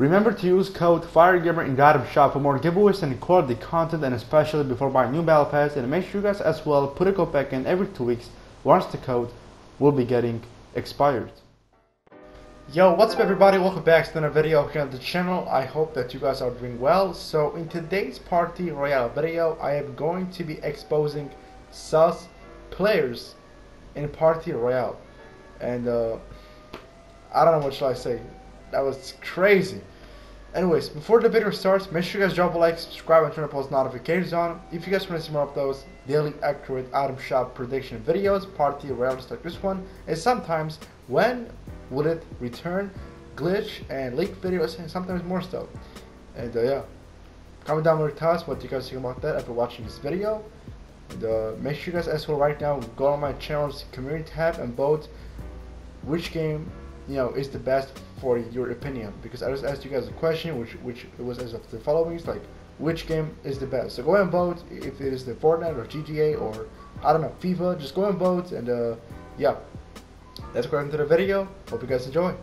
Remember to use code FireGamer in the shop for more giveaways and quality content and especially before buying new battle pass and make sure you guys as well put a code back in every two weeks once the code will be getting expired. Yo, what's up everybody? Welcome back to another video here on the channel. I hope that you guys are doing well. So in today's Party Royale video, I am going to be exposing sus players in Party Royale. And uh, I don't know what should I say. That was crazy. Anyways, before the video starts, make sure you guys drop a like, subscribe, and turn on post notifications on. If you guys want to see more of those daily accurate item shop prediction videos, party rounds like this one, and sometimes when will it return, glitch, and leak videos, and sometimes more stuff. And uh, yeah, comment down below your thoughts, what you guys think about that after watching this video. And uh, make sure you guys as well right now go on my channel's community tab and vote which game you know is the best for your opinion because I just asked you guys a question which which was as of the following it's like which game is the best? So go and vote if it is the Fortnite or GTA or I don't know FIFA just go and vote and uh, yeah. Let's go into the video. Hope you guys enjoy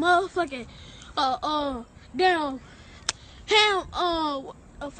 motherfucking uh uh damn ham uh uh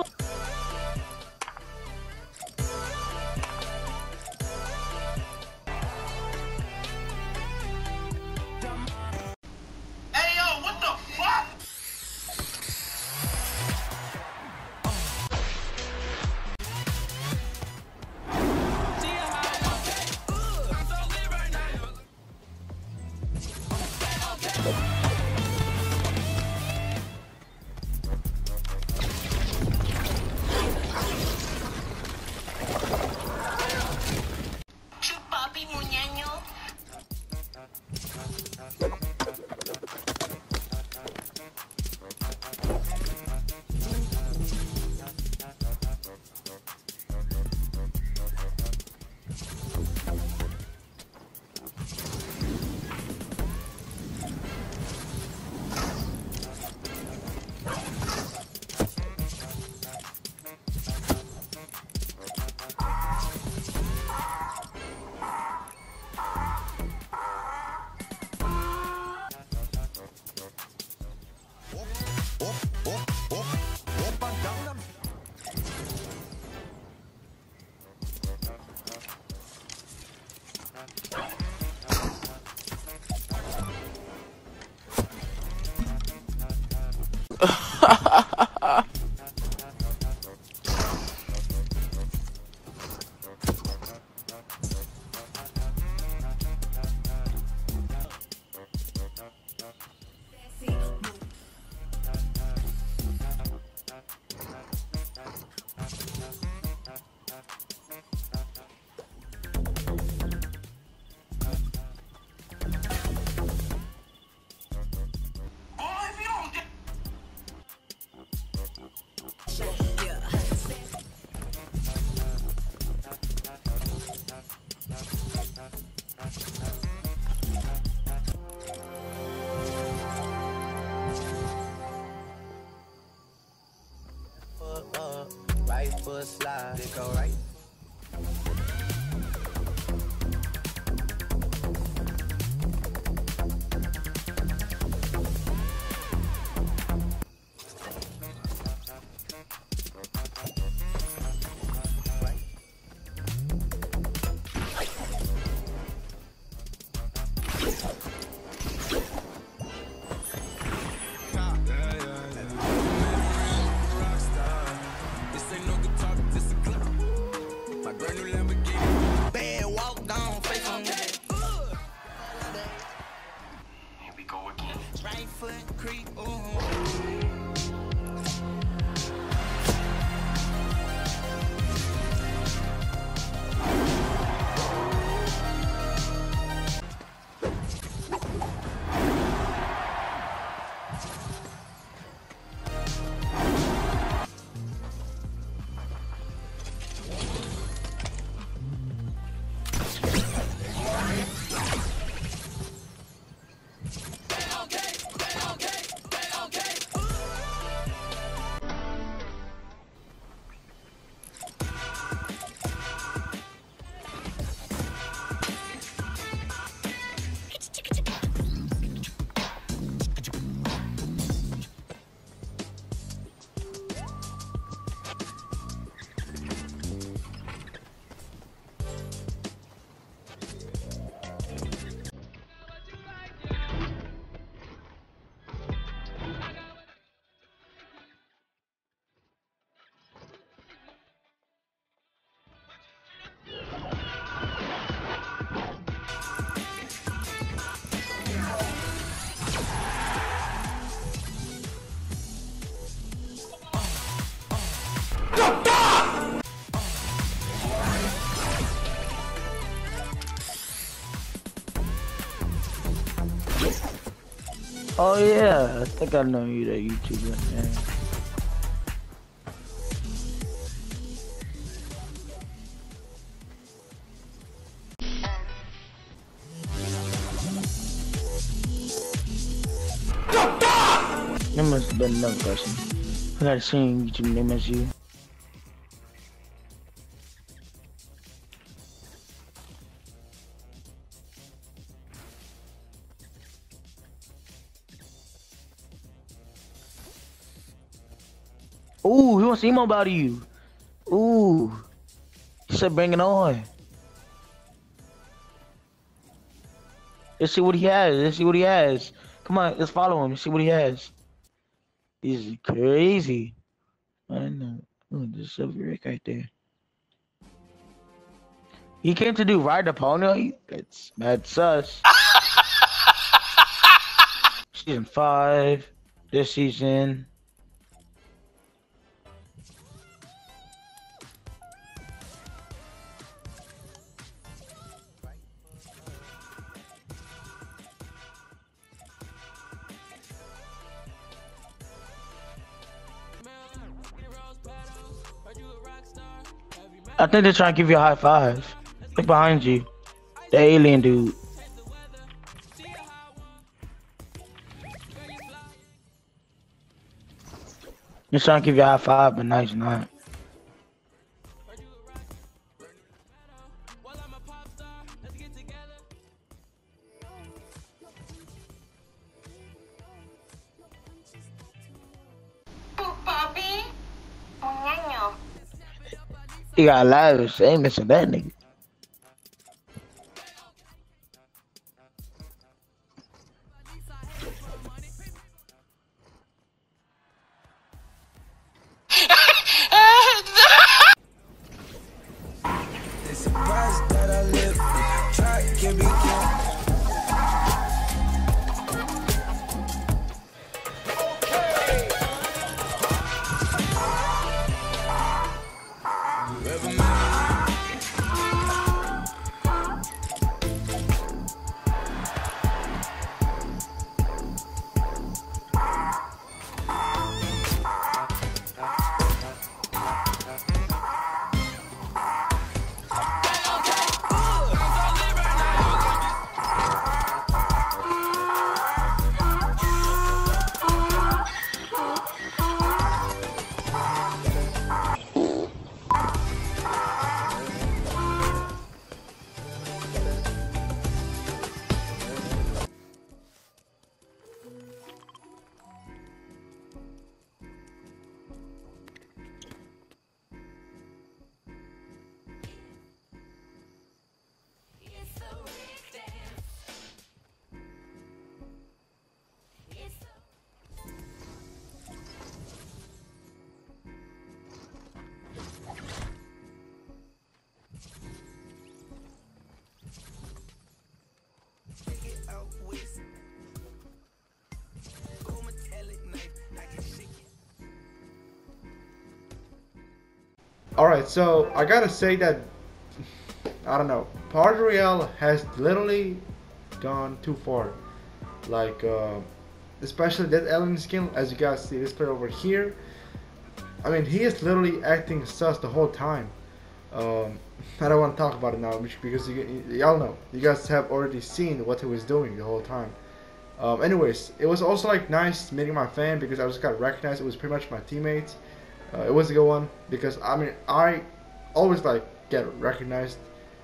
Oh yeah, I think I know you that YouTuber. Man. There must have been another person. I got a same YouTube name as you. Ooh, he wants to emo about you. Ooh. He said bring it on. Let's see what he has. Let's see what he has. Come on, let's follow him. Let's see what he has. He's crazy. I know. Ooh, there's Silver Rick right there. He came to do Ride the Pony. That's mad sus. season five. This season. I think they're trying to give you a high five. Look behind you. The alien dude. They're trying to give you a high five, but no, not. He got lives. Ain't missing that nigga. Surprised that I live. Try can be Alright, so I gotta say that I don't know. Royale has literally gone too far. Like, uh, especially that alien skin, as you guys see this player over here. I mean, he is literally acting sus the whole time. Um, I don't want to talk about it now because y'all know. You guys have already seen what he was doing the whole time. Um, anyways, it was also like nice meeting my fan because I just got recognized. It was pretty much my teammates. Uh, it was a good one because I mean I always like get recognized.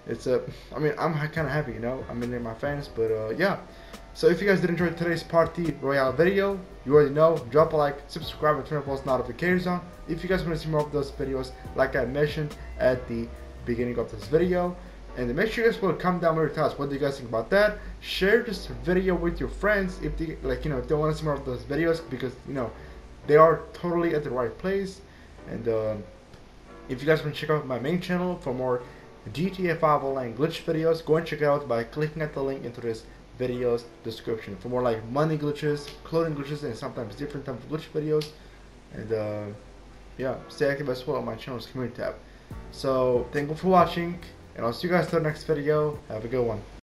It's a, I mean I'm kind of happy, you know. I'm meeting my fans, but uh, yeah. So if you guys did enjoy today's Party Royale video, you already know, drop a like, subscribe, and turn on post notifications on. If you guys want to see more of those videos, like I mentioned at the beginning of this video. And make sure you guys will comment down below your thoughts. What do you guys think about that? Share this video with your friends if they like you know if they want to see more of those videos because you know they are totally at the right place. And um, if you guys want to check out my main channel for more GTA 5 online glitch videos, go and check it out by clicking at the link into this video's description for more like money glitches, clothing glitches, and sometimes different types of glitch videos. And uh, yeah, stay active as well on my channel's community tab. So thank you for watching, and I'll see you guys till the next video. Have a good one.